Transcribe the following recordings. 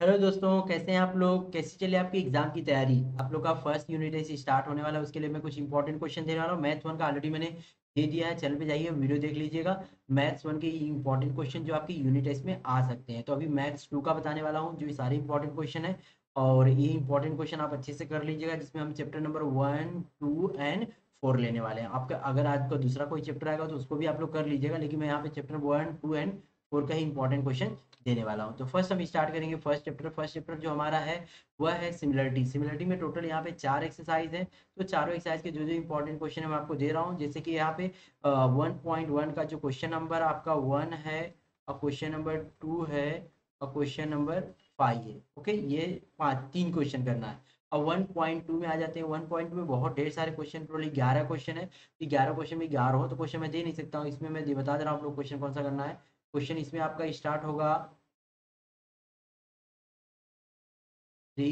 Hello दोस्तों, कैसे हैं आप लोग? कैसे चले आपकी एग्ज़ाम की तैयारी? आप लोग का फ़र्स्ट यूनिट टेस्ट स्टार्ट होने वाला है। उसके लिए मैं कुछ इंपॉर्टेंट क्वेश्चन देने वाला हूँ। मैथ्स वन का ऑलरेडी मैंने दे दिया है। चैनल पे जाइए वीडियो देख लीजिएगा। मैथ्स वन के इंपॉर्टेंट क्वेश्चन जो आपकी यूनिट टेस्ट में आ सकते हैं। तो अभी मैथ्स टू का बताने वाला हूँ, जो सारे इंपॉर्टेंट क्वेश्चन है। और ये इंपॉर्टेंट क्वेश्चन आप अच्छे से कर लीजिएगा, जिसमें हम chapter number one two and four लेने वाले हैं। आपका, अगर आज का दूसरा कोई चैप्टर आएगा तो उसको भी आप लोग कर लीजिएगा। लेकिन मैं यहाँ पे chapter one two and four का ही इंपॉर्टेंट क्वेश्चन देने वाला हूँ। तो फ़र्स्ट हम स्टार्ट करेंगे फ़र्स्ट चैप्टर फ़र्स्ट चैप्टर जो हमारा है, वह है सिमिलरिटी सिमिलरिटी में टोटल यहाँ पे चार एक्सरसाइज है। तो चारों एक्सरसाइज के जो जो इंपॉर्टेंट क्वेश्चन है, मैं आपको दे रहा हूँ। जैसे कि यहाँ पे वन पॉइंट वन का जो क्वेश्चन नंबर आपका वन है, और क्वेश्चन नंबर टू है, और क्वेश्चन नंबर फाइव है। ओके ये पाँच, तीन क्वेश्चन करना है। अब वन पॉइंट टू में आ जाते हैं। वन पॉइंट में बहुत ढेर सारे क्वेश्चन टोटली ग्यारह क्वेश्चन है। ग्यारह क्वेश्चन में ग्यारह हो तो क्वेश्चन मैं दे नहीं सकता हूँ। इसमें मैं बता दे रहा हूँ आप लोग क्वेश्चन कौन सा करना है। क्वेश्चन इसमें आपका स्टार्ट होगा। थ्री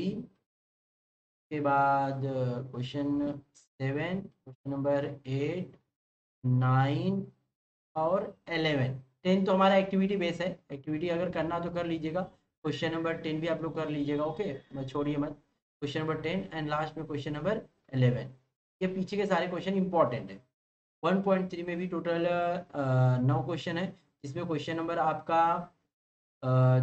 के बाद question seven, question number eight, nine और एलेवन टेन तो हमारा एक्टिविटी बेस है। एक्टिविटी अगर करना तो कर लीजिएगा। क्वेश्चन नंबर टेन भी आप लोग कर लीजिएगा, ओके? मैं छोड़िए मत। Question number ten and last में क्वेश्चन नंबर एलेवन ये पीछे के सारे क्वेश्चन इंपॉर्टेंट है। वन पॉइंट थ्री में भी टोटल नौ क्वेश्चन है। इसमें क्वेश्चन नंबर आपका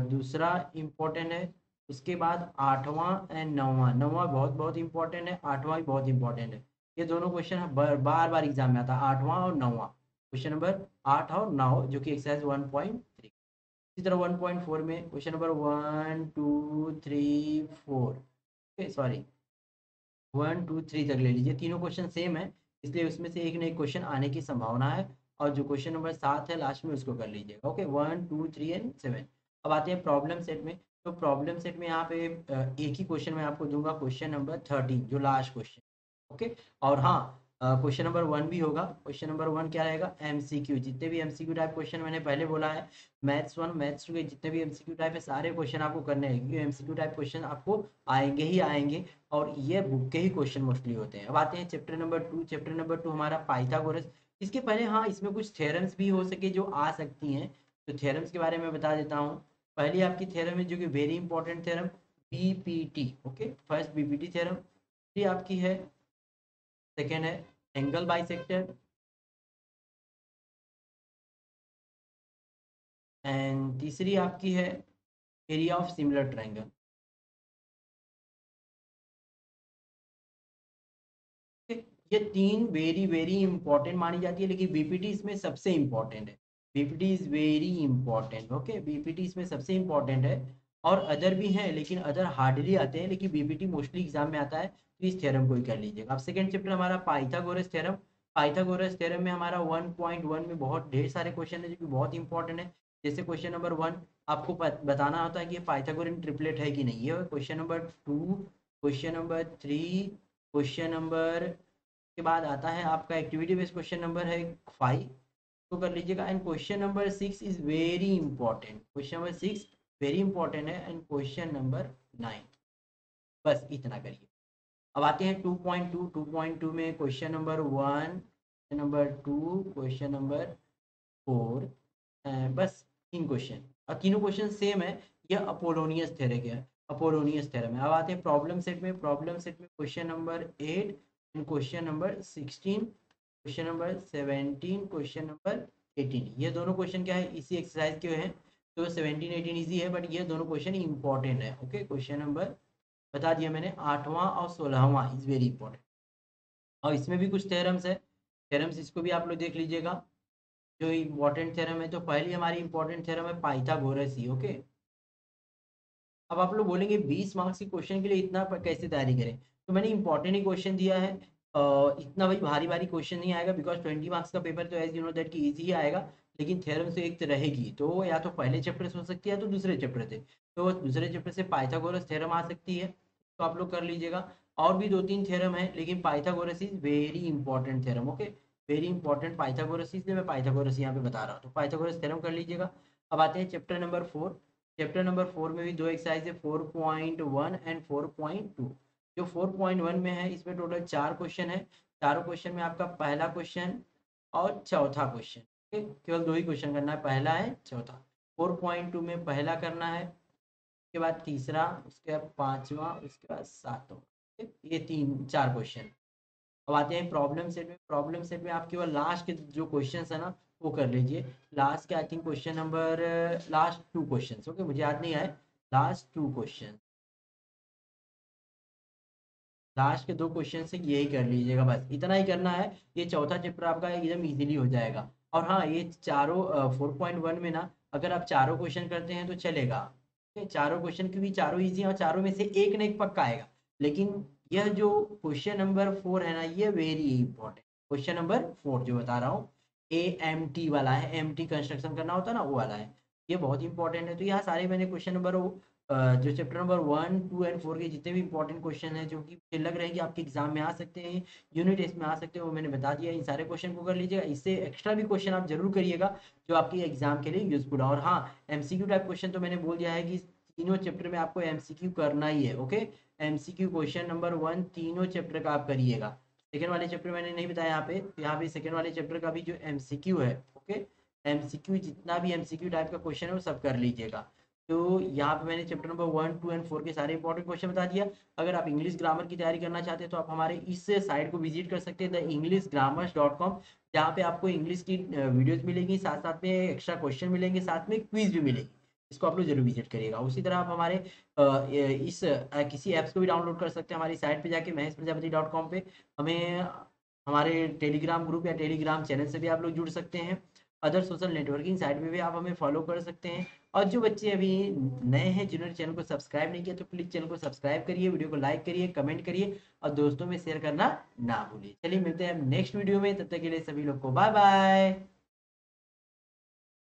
दूसरा इम्पोर्टेंट है, उसके बाद आठवां एंड नौवां। नौवां बहुत बहुत इंपॉर्टेंट है, आठवां भी बहुत इंपॉर्टेंट है। ये दोनों क्वेश्चन बार बार एग्ज़ाम में आता है, आठवां और नौवां। क्वेश्चन नंबर आठ और नौ, जो कि एक्सरसाइज वन पॉइंट थ्री इसी तरह वन पॉइंट फोर में question number one two three four sorry one two three तक ले लीजिए। तीनों क्वेश्चन सेम है, इसलिए उसमें से एक न एक क्वेश्चन आने की संभावना है। और जो क्वेश्चन नंबर सात है, लास्ट में उसको कर लीजिएगा। Okay one two three and seven अब आते हैं प्रॉब्लम सेट में। तो प्रॉब्लम सेट में यहाँ पे एक ही क्वेश्चन मैं आपको दूँगा क्वेश्चन नंबर थर्टीन जो लास्ट क्वेश्चन ओके और हाँ क्वेश्चन नंबर वन भी होगा। क्वेश्चन नंबर वन क्या रहेगा? एमसीक्यू जितने भी एमसीक्यू टाइप क्वेश्चन मैंने पहले बोला है मैथ्स वन मैथ्स टू के जितने भी एमसीक्यू टाइप है, सारे क्वेश्चन आपको करने हैं क्योंकि एमसीक्यू टाइप क्वेश्चन आपको आएँगे ही आएँगे और ये बुक के ही क्वेश्चन मोस्टली होते हैं। अब आते हैं chapter number two chapter number two हमारा पाइथागोरस इसके पहले हाँ इसमें कुछ थेरम्स भी हो सके जो आ सकती हैं। तो थेरम्स के बारे में बता देता हूँ। पहली आपकी थेरम है जो कि very important theorem BPT okay first BPT theorem ये आपकी है। सेकेंड है एंगल बाइसेक्टर एंड तीसरी आपकी है एरिया ऑफ़ सिमिलर ट्रायंगल। ये तीन वेरी वेरी इंपॉर्टेंट मानी जाती है, लेकिन बीपीटी इसमें सबसे इंपॉर्टेंट है। BPT is very important, okay? BPT इसमें सबसे इंपॉर्टेंट है। और अदर भी हैं, लेकिन अदर हार्डली आते हैं, लेकिन बीबीटी मोस्टली एग्ज़ाम में आता है तो इस थ्योरम को ही कर लीजिएगा। अब सेकंड चैप्टर हमारा पाइथागोरस थ्योरम पाइथागोरस थ्योरम में हमारा 1.1 में बहुत ढेर सारे क्वेश्चन है, जो कि बहुत इंपॉर्टेंट है। जैसे क्वेश्चन नंबर वन आपको बताना होता है कि पाइथागोरियन ट्रिपलेट है कि नहीं ये question number two question number three question number के बाद आता है आपका एक्टिविटी बेस्ड क्वेश्चन नंबर है फाइव तो कर लीजिएगा। And question number six is very important question number six very important है एंड क्वेश्चन नंबर नाइन बस इतना करिए। अब आते हैं two point two two point two में question number one number two question number four बस तीन क्वेश्चन और तीनों क्वेश्चन सेम है यह अपोलोनियस थेरे के अपोलोनियस थेरम है अब आते हैं प्रॉब्लम सेट में प्रॉब्लम सेट में question number eight and question number sixteen question number seventeen question number eighteen ये दोनों क्वेश्चन क्या है? इसी एक्सरसाइज के हैं। तो सेवेंटीन एटीन इजी है बट ये दोनों क्वेश्चन इंपॉर्टेंट है ओके क्वेश्चन नंबर बता दिया मैंने, आठवां और सोलहवां इज़ वेरी इंपॉर्टेंट और इसमें भी कुछ थेरम्स है थेरम्स इसको भी आप लोग देख लीजिएगा। जो इम्पोर्टेंट थेरम है तो पहली हमारी इंपॉर्टेंट थेरम है पाइथागोरस ही ओके अब आप लोग बोलेंगे, बीस मार्क्स के क्वेश्चन के लिए इतना कैसे तैयारी करें? तो मैंने इंपॉर्टेंट ही क्वेश्चन दिया है इतना भाई भारी भारी क्वेश्चन नहीं आएगा बिकॉज़ ट्वेंटी मार्क्स का पेपर तो एज यू नो दैट की ईजी ही आएगा, लेकिन थ्योरम से एक तो रहेगी। तो या तो पहले चैप्टर से हो सकती है या तो दूसरे चैप्टर से। तो दूसरे चैप्टर से पाइथागोरस थ्योरम आ सकती है तो आप लोग कर लीजिएगा। और भी दो तीन थ्योरम है, लेकिन Pythagoras is very important theorem okay very important Pythagoras इसलिए मैं पाइथागोरस यहाँ पे बता रहा हूँ। तो पाइथागोरस थ्योरम कर लीजिएगा। अब आते हैं chapter number four chapter number four में भी दो एक्सरसाइज है four point one and four point two जो 4.1 में है, इसमें टोटल चार क्वेश्चन है। चारों क्वेश्चन में आपका पहला क्वेश्चन और चौथा क्वेश्चन केवल दो ही क्वेश्चन करना है, पहला है, चौथा। 4.2 में पहला करना है, उसके बाद तीसरा, उसके बाद पांचवा, उसके बाद सातवां ये तीन, चार क्वेश्चन अब आते हैं प्रॉब्लम सेट में। प्रॉब्लम सेट में आप केवल लास्ट के जो क्वेश्चन है ना, वो कर लीजिए। लास्ट के I think question number last two question okay मुझे याद नहीं आए। लास्ट टू क्वेश्चन लास्ट के दो क्वेश्चन से यही कर लीजिएगा बस। इतना ही करना है, ये चौथा चैप्टर आपका एकदम इजीली हो जाएगा। और हाँ ये चारों फोर पॉइंट वन में ना, अगर आप चारों क्वेश्चन करते हैं तो चलेगा। चारों क्वेश्चन क्योंकि चारों इजी और चारों में से एक ना एक पक्का आएगा। लेकिन यह जो क्वेश्चन नंबर फोर है ना, ये very important question number four जो बता रहा हूँ ए एम टी वाला है। एम टी कंस्ट्रक्शन करना होता है ना, वो वाला है। ये बहुत इंपॉर्टेंट है। तो यहाँ सारे मैंने क्वेश्चन नंबर जो chapter number one two and four के जितने भी इंपॉर्टेंट क्वेश्चन हैं, जो कि मुझे लग रहे हैं कि आपके एग्ज़ाम में आ सकते हैं यूनिट टेस्ट में आ सकते हैं, वो मैंने बता दिया इन सारे क्वेश्चन को कर लीजिएगा। इससे एक्स्ट्रा भी क्वेश्चन आप ज़रूर करिएगा, जो आपके एग्ज़ाम के लिए यूजफुल है। और हाँ एमसीक्यू टाइप क्वेश्चन तो मैंने बोल दिया है कि तीनों चैप्टर में आपको एमसीक्यू करना ही है okay MCQ question number one तीनों चैप्टर का आप करिएगा। सेकेंड वाले चैप्टर मैंने नहीं बताया यहाँ पे तो यहाँ पे सेकेंड वाले चैप्टर का भी जो एमसीक्यू है ओके एमसीक्यू जितना भी एमसीक्यू टाइप का क्वेश्चन है, वो सब कर लीजिएगा। तो यहाँ पे मैंने chapter number one two and four के सारे इंपॉर्टेंट क्वेश्चन बता दिया। अगर आप इंग्लिश ग्रामर की तैयारी करना चाहते हैं तो आप हमारे इस साइट को विज़िट कर सकते हैं the English grammars dot com जहाँ पे आपको इंग्लिश की वीडियोज़ मिलेगी साथ साथ में एक्स्ट्रा क्वेश्चन मिलेंगे, साथ में क्विज भी मिलेगी। इसको आप लोग ज़रूर विज़िट करिएगा। उसी तरह आप हमारे इस किसी ऐप्स को भी डाउनलोड कर सकते हैं, हमारी साइट पे जाके महेश प्रजापति डॉट कॉम पे। हमें, हमारे टेलीग्राम ग्रुप या टेलीग्राम चैनल से भी आप लोग जुड़ सकते हैं। अदर सोशल नेटवर्किंग साइट में भी आप हमें फॉलो कर सकते हैं। और जो बच्चे अभी नए हैं, जिन्होंने चैनल को सब्सक्राइब नहीं किया तो प्लीज़ चैनल को सब्सक्राइब करिए, वीडियो को लाइक करिए कमेंट करिए और दोस्तों में शेयर करना ना भूलिए। चलिए मिलते हैं नेक्स्ट वीडियो में, तब तक के लिए सभी लोग को बाय बाय